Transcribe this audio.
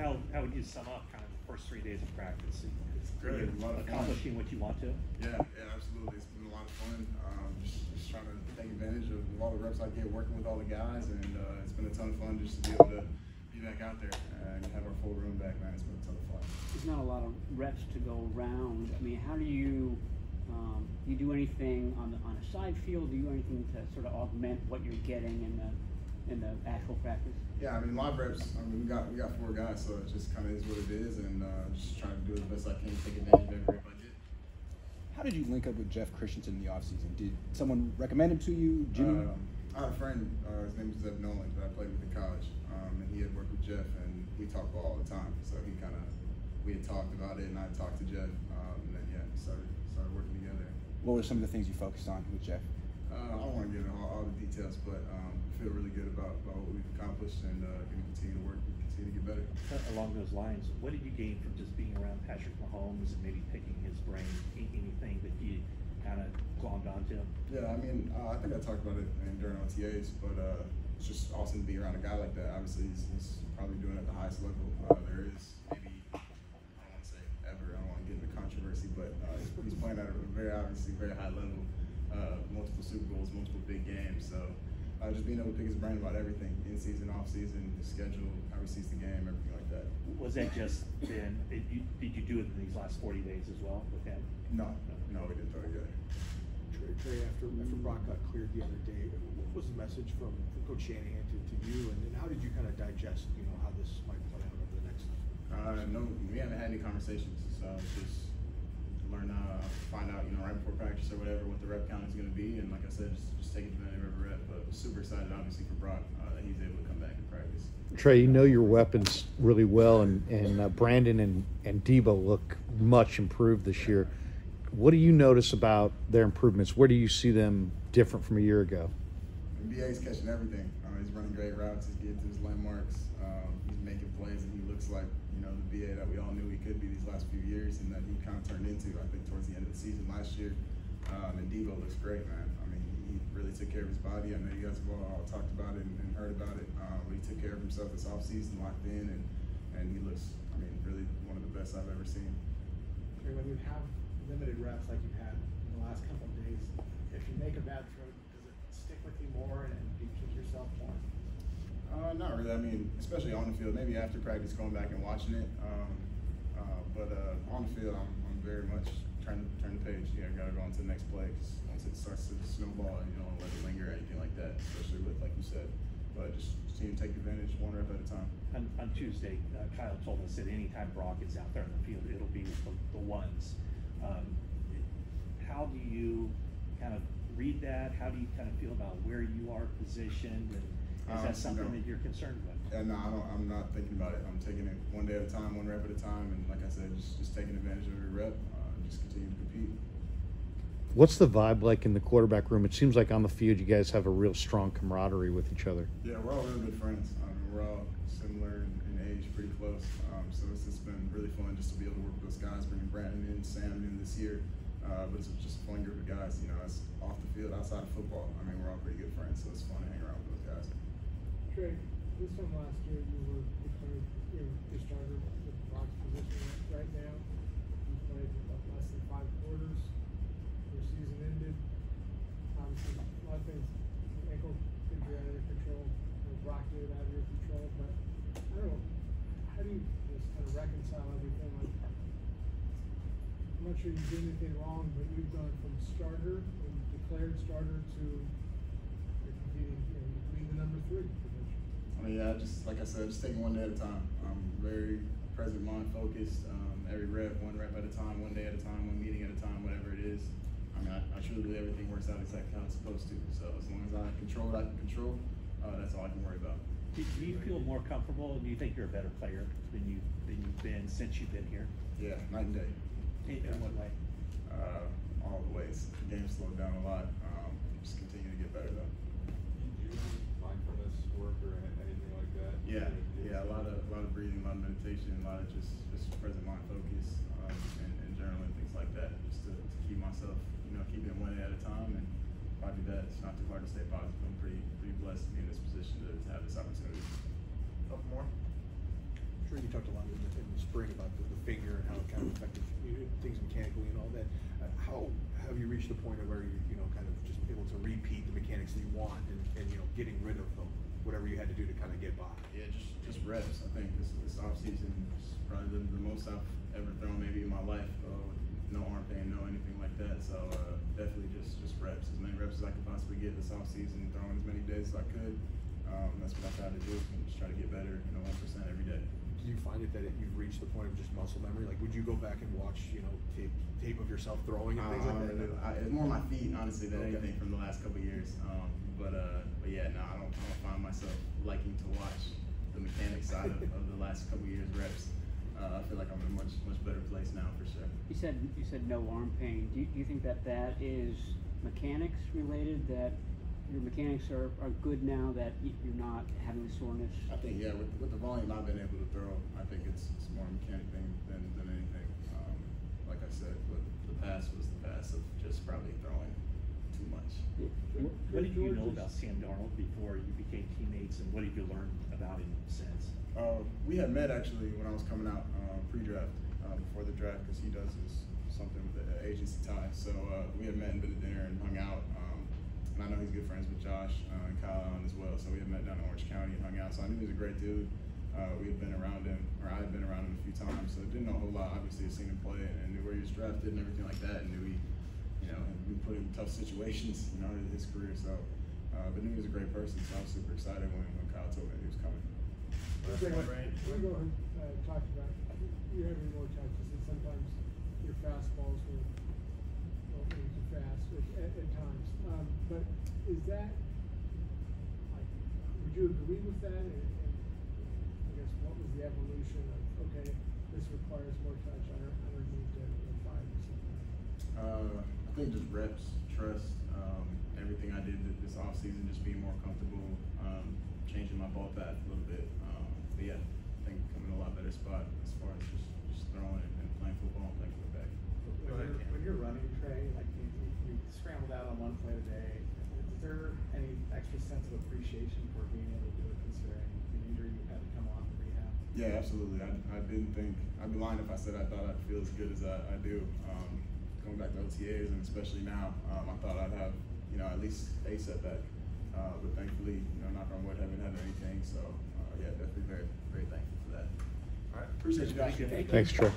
how, how would you sum up kind of the first three days of practice? It's great, a lot of fun. Accomplishing what you want to? Yeah, yeah, absolutely. It's been a lot of fun. Um, just, just trying to take advantage of all the reps I get working with all the guys, and uh, it's been a ton of fun just to be able to be back out there and have our full room back, man. It's been a ton of fun. There's not a lot of reps to go around. I mean, how do you, um, do you do anything on the, on a side field? Do you do anything to sort of augment what you're getting in the, in the actual practice? Yeah, I mean live reps. I mean we got we got four guys, so it just kind of is what it is, and uh, just trying to do the best I can, take advantage of every budget. How did you link up with Jeff Christensen in the offseason? Did someone recommend him to you? Jimmy? Um, I had a friend, uh, his name is Zeb Noland, that I played with in college, um, and he had worked with Jeff, and we talked all the time. So he kind of, we had talked about it, and I talked to Jeff, um, and then yeah, started started working together. what were some of the things you focused on with Jeff? Uh, I don't want to get into all, all the details, but um, feel really good about, about what we've accomplished, and uh, going to continue to work and continue to get better. Uh, Along those lines, what did you gain from just being around Patrick Mahomes and maybe picking his brain? Anything that you kind of glommed onto? Yeah, I mean, uh, I think I talked about it in, during OTAs, but uh, it's just awesome to be around a guy like that. Obviously, he's, he's probably doing it at the highest level uh, there is. Maybe I don't want to say ever. I don't want to get into controversy, but uh, he's playing at a very obviously very high level. Uh, multiple Super Bowls, multiple big games. So uh, just being able to pick his brain about everything, in season, off season, the schedule, how he sees the game, everything like that. Was that just then, did you, did you do it in these last forty days as well with him? No, no, we didn't throw together. Trey, Trey, after, after Brock got cleared the other day, what was the message from, from Coach Shanahan to, to you, and, and how did you kind of digest, you know, how this might play out over the next? Uh, no, we haven't had any conversations. So just learn, uh, find out, you know, right before practice or whatever, what the rep count is going to be. And like I said, just, just take advantage of every rep. But super excited, obviously, for Brock uh, that he's able to come back and practice. Trey, you know your weapons really well, and, and uh, Brandon and, and Debo look much improved this year. What do you notice about their improvements? Where do you see them different from a year ago? And BA's catching everything. He's running great routes. He's getting to his landmarks. Um, he's making plays, and he looks like you know the BA that we all knew he could be these last few years, and that he kind of turned into. I think towards the end of the season last year. Um, and Debo looks great, man. I mean, he really took care of his body. I know you guys have all, talked about it and, heard about it. Um, but he took care of himself this offseason, locked in, and and he looks, I mean, really one of the best I've ever seen. When you have limited reps like you've had in the last couple of days, if you make a bad throw, does it stick with you more and do you kick yourself more? Uh, not really. I mean, especially on the field. Maybe after practice, going back and watching it. Um, uh, but uh, on the field, I'm, I'm very much turn turn the page. Yeah, gotta go on to the next play. 'cause once it starts to snowball, you don't let it linger or anything like that. Especially with, like you said, but just to take advantage one rep at a time. On, on Tuesday, uh, Kyle told us that anytime Brock is out there on the field, it'll be the, the ones. Um, how do you kind of read that? How do you kind of feel about where you are positioned? And is Um, that something no. that you're concerned with? And no, I don't, I'm not thinking about it. I'm taking it one day at a time, one rep at a time, and like I said, just just taking advantage of every rep. Uh, just continue to compete. What's the vibe like in the quarterback room? It seems like on the field you guys have a real strong camaraderie with each other. Yeah, we're all really good friends. I mean, we're all similar in, in age, pretty close. Um, so it's just been really fun just to be able to work with those guys, bringing Brandon in, Sam in this year. Uh, but it's just a fun group of guys. You know, it's off the field, outside of football. I mean, we're all pretty good friends, so it's fun to hang around with those guys. Trey, this time last year, you were declared your, starter with the Brock's position right now. You played less than five quarters. Your season ended. Obviously, a lot of things, ankle injury out of your control, or did out of your control, but I don't know, how do you just kind of reconcile everything? Like, I'm not sure you did anything wrong, but you've gone from starter, and declared starter to competing, you know, lead the number three. I mean, yeah, just like I said, just taking one day at a time. I'm very present mind focused. Um, every rep, one rep at a time, one day at a time, one meeting at a time, whatever it is. I mean, I, I truly believe everything works out exactly how it's supposed to. So as long as I control what I can control, uh, that's all I can worry about. Do, do you feel more comfortable? Do you think you're a better player than you than you've been since you've been here? Yeah, night and day. In, in what way? Uh, all the ways. The game slowed down a lot. Um, just continue to get better though. You do mindfulness work or anything like that? Yeah, yeah, a lot of a lot of breathing, a lot of meditation, a lot of just just present mind focus, um, and, and journaling things like that, just to, to keep myself, you know, keeping one day at a time. And if I do that, it's not too hard to stay positive. I'm pretty pretty blessed to be in this position to, to have this opportunity. Couple more. sure you talked a lot in the, in the spring about the, the finger and how it kind of affected you things mechanically and all that. Uh, how have you reached the point of where you, you know, kind of just able to repeat the mechanics that you want and, and you know, getting rid of them, whatever you had to do to kind of get by? Yeah, just just reps. I think this this offseason is probably the, the most I've ever thrown maybe in my life uh, with no arm pain, no anything like that. So uh, definitely just just reps, as many reps as I could possibly get this offseason, throwing as many days as I could. Um, that's what I tried to do, and just try to get better, you know, one percent every day. Do you find it that it, you've reached the point of just muscle memory? Like, would you go back and watch, you know, tape tape of yourself throwing and things I, like that? I, it's more my feet, honestly, than Okay. anything from the last couple of years. Um, but uh, but yeah, no, I don't, I don't find myself liking to watch the mechanics side of, of the last couple of years reps. Uh, I feel like I'm in a much much better place now for sure. You said, you said no arm pain. Do you, do you think that that is mechanics related, that your mechanics are, are good now, that you're not having the soreness? I think yeah, with, with the volume I've been able to throw, I think it's, it's more a mechanic thing than, than anything. Um, like I said, but the pass was the pass of just probably throwing too much. What what did you know about Sam Darnold before you became teammates, and what have you learned about him since? Uh, we had met actually when I was coming out uh, pre-draft, uh, before the draft, because he does his something with the agency tie. So uh, we had met and been to dinner and hung out. Um, and I know he's good friends with Josh uh, and Kyle Allen as well. So we had met down in Orange County and hung out. So I knew he was a great dude. Uh, we had been around him, or I had been around him a few times. So didn't know a whole lot. Obviously, had seen him play and knew where he was drafted and everything like that. And knew he, you know, had been put in tough situations, you know, in his career. So, uh, but knew he was a great person. So I was super excited when, when Kyle told me he was coming. One thing, we go and, uh, talked about, you're having more touches, and sometimes your fastballs will, will be too fast at, at, at times. Um, but is that, like, would you agree with that? What was the evolution of, okay, this requires more touch, I don't, I don't need to, to five or something? Uh, I think just reps, trust, um, everything I did th- this offseason, just being more comfortable, um, changing my ball path a little bit. Um, but yeah, I think I'm in a lot better spot as far as just, just throwing and, and playing football and playing for the back. When you're, when you're running, Trey, like you, you, you scrambled out on one play today, is there any extra sense of appreciation for being able to do it considering the injury you had to come off and rehab? Yeah, absolutely. I, I didn't think, I'd be lying if I said I thought I'd feel as good as I, I do. Um, coming back to OTAs and especially now, um, I thought I'd have, you know, at least a setback. Uh, but thankfully, you know, knock on wood, haven't had anything. So, uh, yeah, definitely very, very thankful for that. All right. Appreciate you guys. Thank you. Thanks, Trey.